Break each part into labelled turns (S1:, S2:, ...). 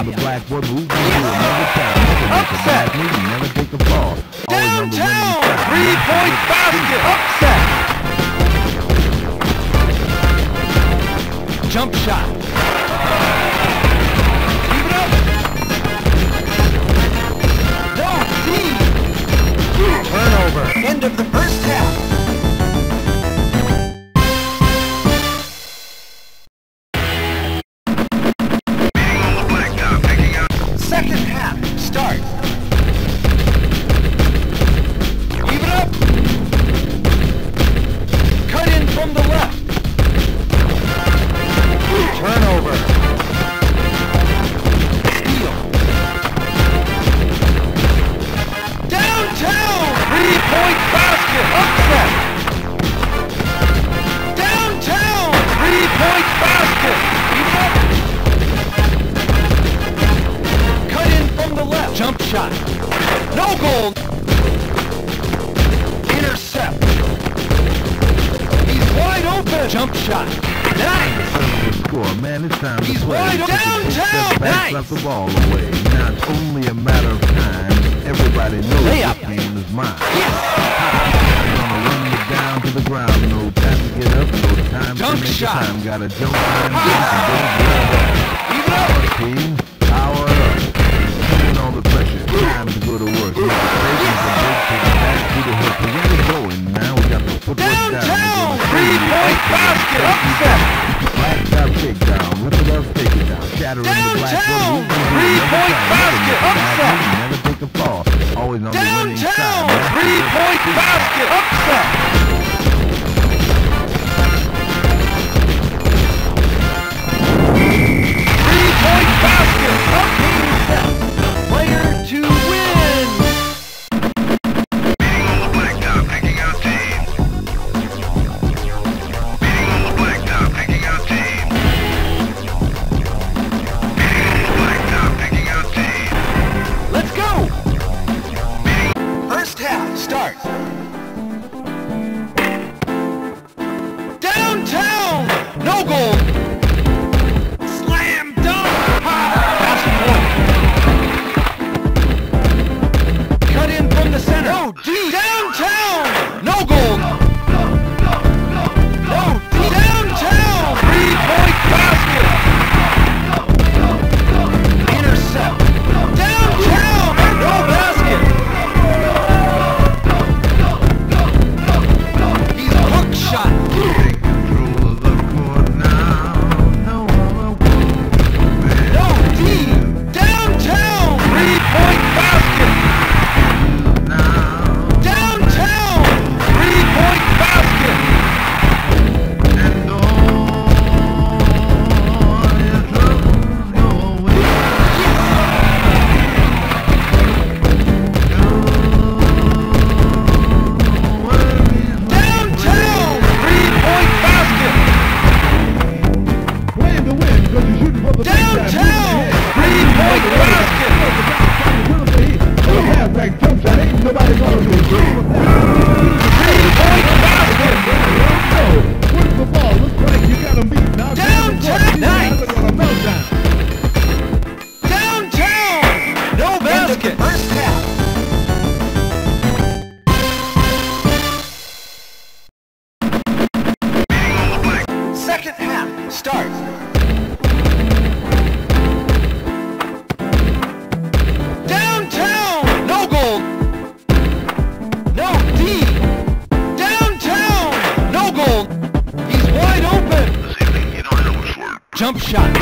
S1: The black boy another town.
S2: Upset.
S1: Never take a fall.
S2: Downtown. Three-point basket. Upset. Jump shot. Keep it up. No, D. Turnover. End of the first half. shut the
S1: ball away. Not only a matter of time. Everybody knows
S2: Layup.
S1: game is mine. I'm gonna run you down to the ground. No time to get up, no time to make
S2: shot.
S1: time. Gotta jump Even up. Team, power up. Taking all the pressure. Time to go to work. Make going now. We got the
S2: Downtown.
S1: down.
S2: Three-point basket. Upset.
S1: Black top kickdown. Rip it up, shattering
S2: Downtown.
S1: the.
S2: Three-point basket, upset.
S1: Never take a fall. Always on Downtown. the winning side.
S2: Three-point basket, upset. shot.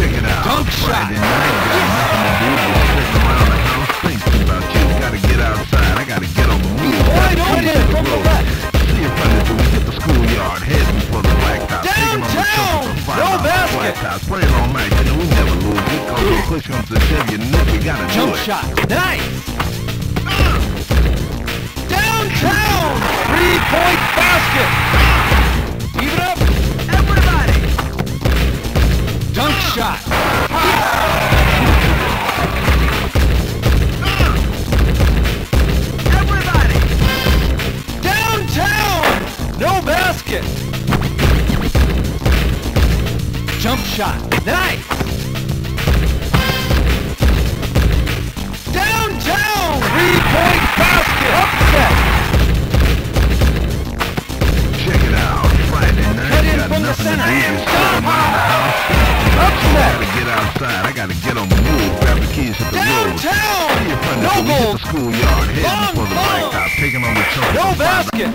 S1: Check
S2: shot.
S1: Friday night, got. Gotta get outside. I gotta get on the move.
S2: Wide open from the back.
S1: See you Friday till we hit the schoolyard, heading for the blacktop.
S2: Downtown. No basket.
S1: Blacktop. Playing all night, and we never lose. We call it push comes to shove. You know gotta do it.
S2: Jump shot. Nice. Downtown. Three-point basket. Even shot.
S3: Everybody!
S2: Downtown! No basket! Jump shot. Nice! Downtown! Three-point basket! Upset!
S1: Check it out. Friday night.
S2: Cut in from the center
S1: outside. I gotta get on the move, grab the keys the road.
S2: Downtown! No!
S1: Schoolyard, heading for the taking on the.
S2: No basket!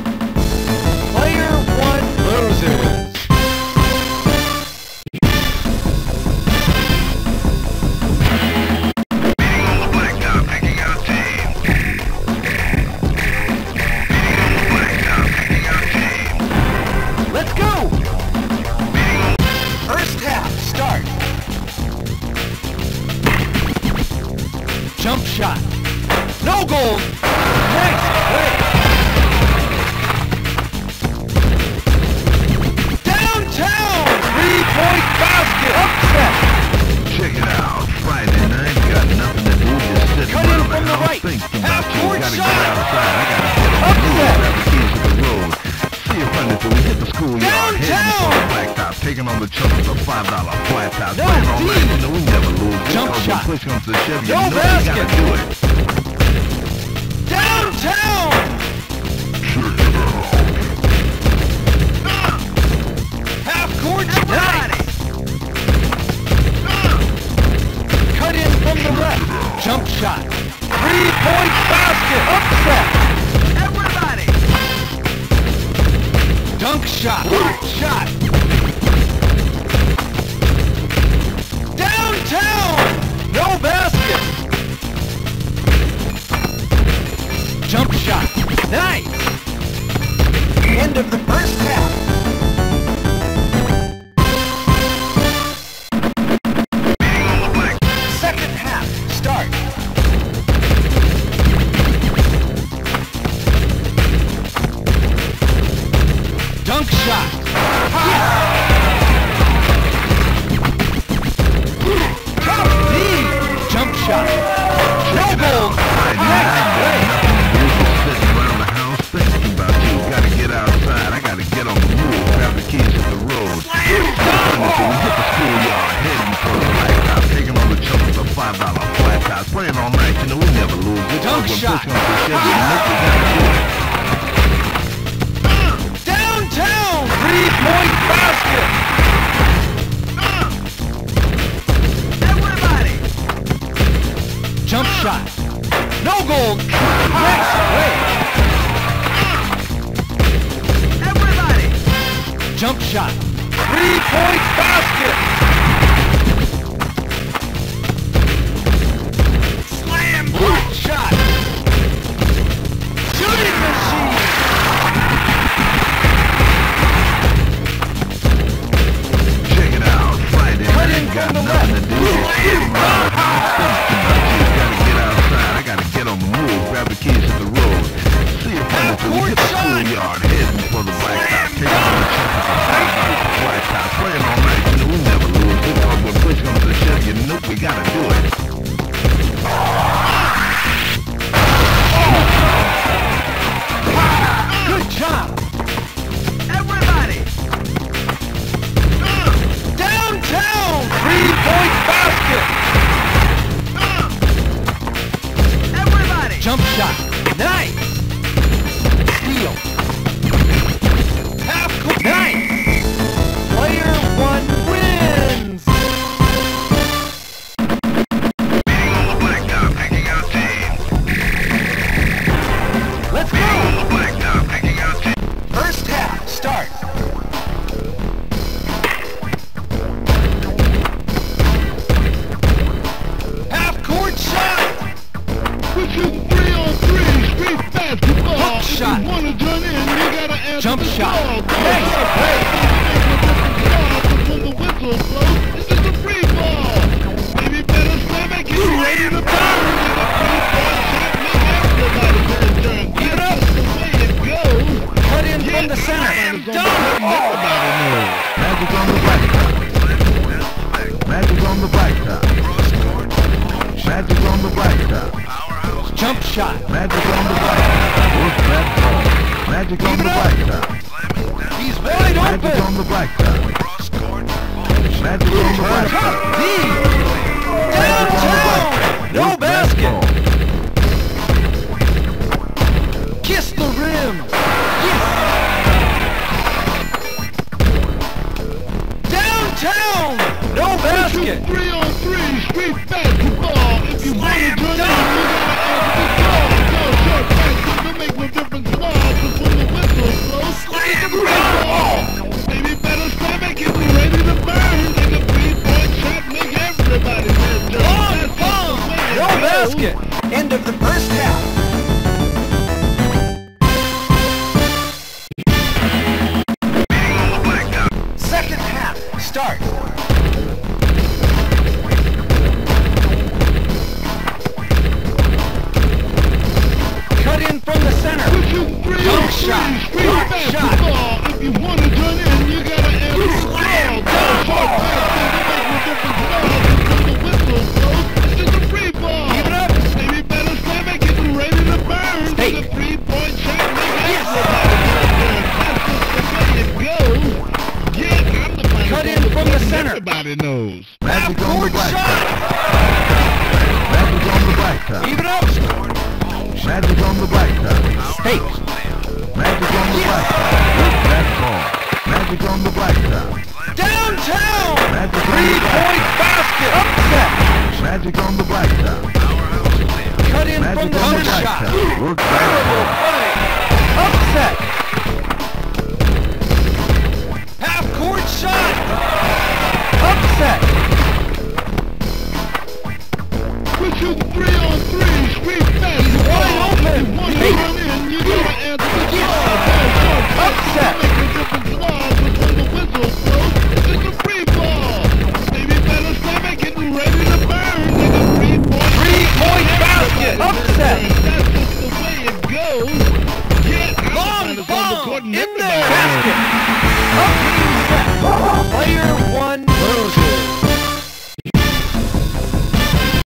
S2: Player one loses.
S3: the
S1: Chevy. it.
S4: 303 Street Basketball. If you want to join
S2: us,
S4: you gotta answer the call. Go, go, go, go. Make no difference at all. Just when the whistle blows,
S2: slam
S4: the ball. Baby, better slam it. Get ready to burn. Take a three-point shot. Make everybody nervous.
S2: Long,
S4: long.
S2: No basket. End of the first half. in the center.
S4: Everybody knows.
S1: Magic on the black
S2: side.
S1: Magic on the black side.
S2: Even up.
S1: Magic on the black
S2: side. State.
S1: Magic on the black side. With that ball. Magic on the black side.
S2: Downtown.
S1: Magic
S2: Three-point basket. Upset.
S1: Magic on the black side.
S2: Cut in
S1: Magic from the
S2: corner shot.
S1: Work that ball.
S2: Upset. Half-court shot upset.